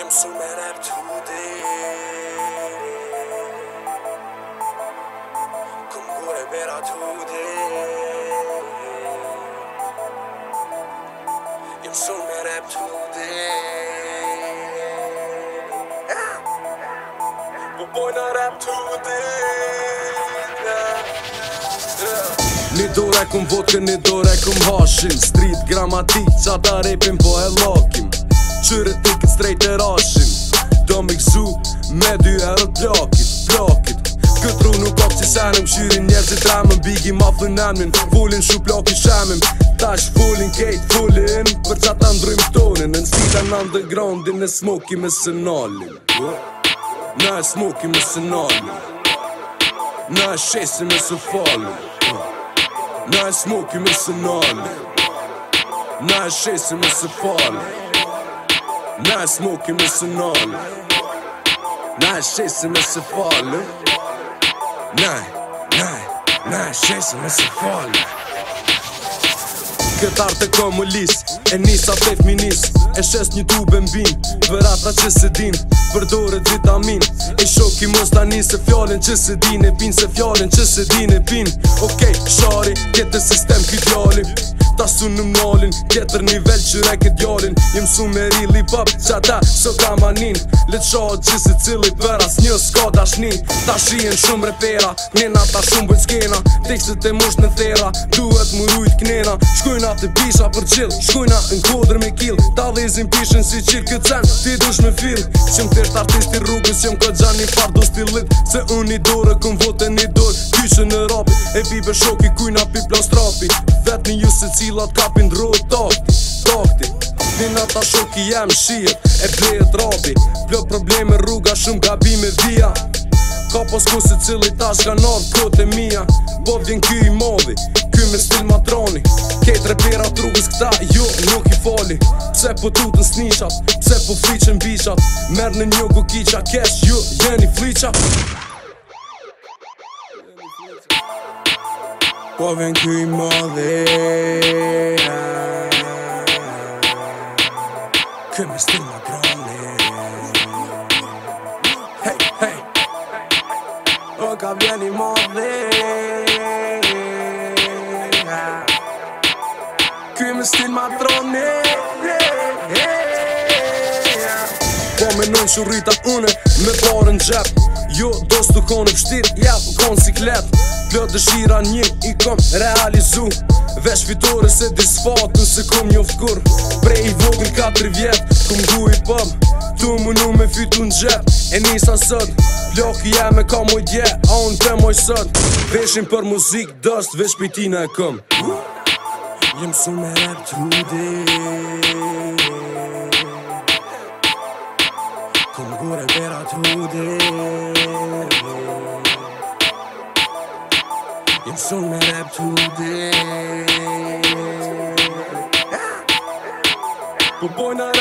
Jem su me rap të hudi Këm gure bera të hudi Jem su me rap të hudi boj në rap të hudi Një dore këm vodkën, një dore këm hashim Street gramatik, qata repim po e lakim Qyre shenem Shirin njerëzit tramën, bigi maflën emnin Fullin shu plak i shemim Tash fullin kejt fullin Për qatë ndrym tonin Në stita në undergroundin Në smoky me sënallin Në smoky me sënallin Në shesin me së falin Në smoky me sënallin Në shesin me së falin Në smoky me sënallin Në shesin me së falin Në shesin me së falin Nëj, nëj, nëj, shesë me se falë Këtë artë e komë lisë E nisa pef minisë E shesë një tube mbinë Për ata që se dinë të vitaminë, E shoki mos tani se fjallin që se din e pinë, Se fjallin që se din e pinë Okej, okay, shari, kete sistem këtë fjallin Ta su në mnolin, tjetër nivel që re këtë jorin Jem su me rili pop, që ata së ka manin Letë shohë gjithë si cili për as një s'ka dashni Ta shien shumë repera, njena ta shumë bëjt skena Tekstet e mosht në thera, duhet më rujt knena Shkujna të bisha për qill, shkujna në kodrë me kill Ta dhezim pishën si qirë këtë qenë, ti dush me fill Qëm thesht artisti rrugës, qëm këtë gjanë një fardo stilit Se unë i dorë, këm votën i kyqe në rapi E pipe shoki kujna pi plastrapi Vet një se cilat kapin drojë takti Takti Dina ta shoki jem shirë E plejet rapi Plot probleme rruga shumë gabime via Ka pos ku se cilë i tash ka nërë kote mija Bo vjen ky i modhi Ky me stil matroni Ketë repera rrugës këta Jo, nuk i fali Pse po tutën snishat Pse po fliqen bishat Merë në një kukicja Kesh, jo, jeni fliqa Po vën ky i modhe Kë me stil në grane Po ka vjen i modhe Kë me stil më trone Po me nën që rritat une Me barën gjep Jo, dos të konë pështir Ja, po konë si kletë Plot dëshira një i kom realizu Vesh fitore se disfat nëse kom një fkur Prej i vogën 4 vjetë kom gu i pëm Tu më me fitu në gjep e nisa sët Lok jeme ka më dje, a unë të moj sët Veshin për muzik dëst, vesh për e këm Jem su me rap trudi Kom gure vera trudi mad today. Bubona